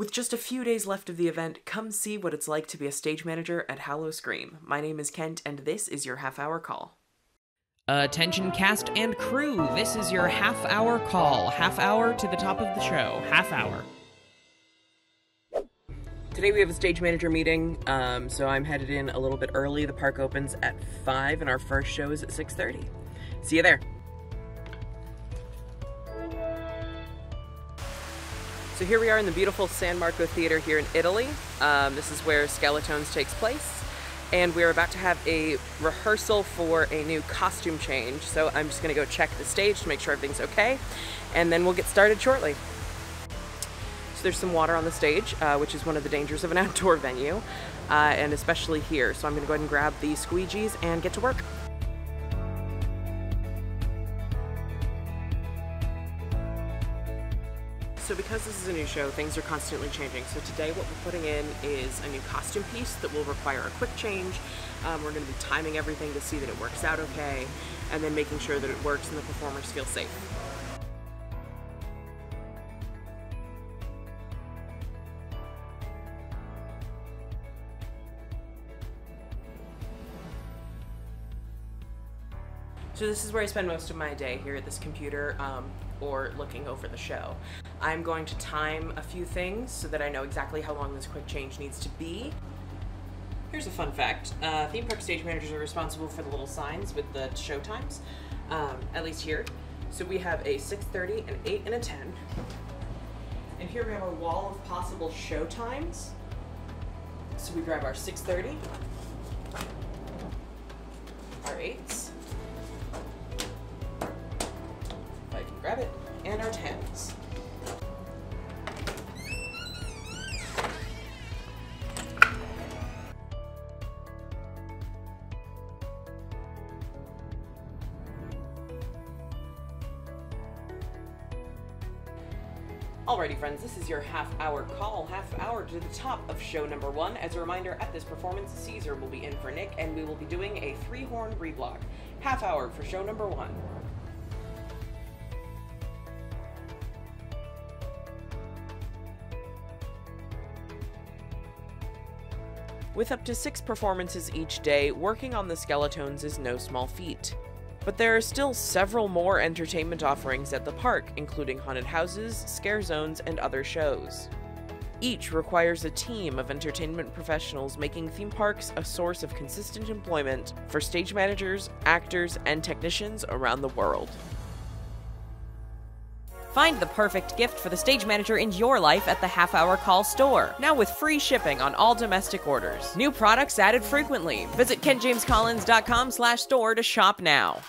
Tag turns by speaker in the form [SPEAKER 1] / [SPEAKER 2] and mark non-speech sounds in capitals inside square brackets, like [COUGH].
[SPEAKER 1] With just a few days left of the event, come see what it's like to be a stage manager at Howl-O-Scream. My name is Kent, and this is your half hour call.
[SPEAKER 2] Attention cast and crew, this is your half hour call. Half hour to the top of the show. Half hour.
[SPEAKER 1] Today we have a stage manager meeting, um, so I'm headed in a little bit early. The park opens at 5 and our first show is at 6.30. See you there. So here we are in the beautiful San Marco Theater here in Italy. Um, this is where Skeletones takes place. And we're about to have a rehearsal for a new costume change. So I'm just gonna go check the stage to make sure everything's okay. And then we'll get started shortly. So there's some water on the stage, uh, which is one of the dangers of an [LAUGHS] outdoor venue, uh, and especially here. So I'm gonna go ahead and grab the squeegees and get to work. So because this is a new show, things are constantly changing. So today what we're putting in is a new costume piece that will require a quick change. Um, we're going to be timing everything to see that it works out okay, and then making sure that it works and the performers feel safe. So this is where I spend most of my day here at this computer um, or looking over the show. I'm going to time a few things so that I know exactly how long this quick change needs to be. Here's a fun fact. Uh, theme park stage managers are responsible for the little signs with the show times, um, at least here. So we have a 6.30, an 8, and a 10. And here we have our wall of possible show times. So we grab our 6.30, our 8s, and our 10s. Alrighty, friends, this is your half hour call, half hour to the top of show number one. As a reminder, at this performance, Caesar will be in for Nick, and we will be doing a three horn reblock. Half hour for show number one. With up to six performances each day, working on the Skeletones is no small feat. But there are still several more entertainment offerings at the park, including haunted houses, scare zones, and other shows. Each requires a team of entertainment professionals making theme parks a source of consistent employment for stage managers, actors, and technicians around the world.
[SPEAKER 2] Find the perfect gift for the stage manager in your life at the Half Hour Call store. Now with free shipping on all domestic orders. New products added frequently. Visit KentJamesCollins.com slash store to shop now.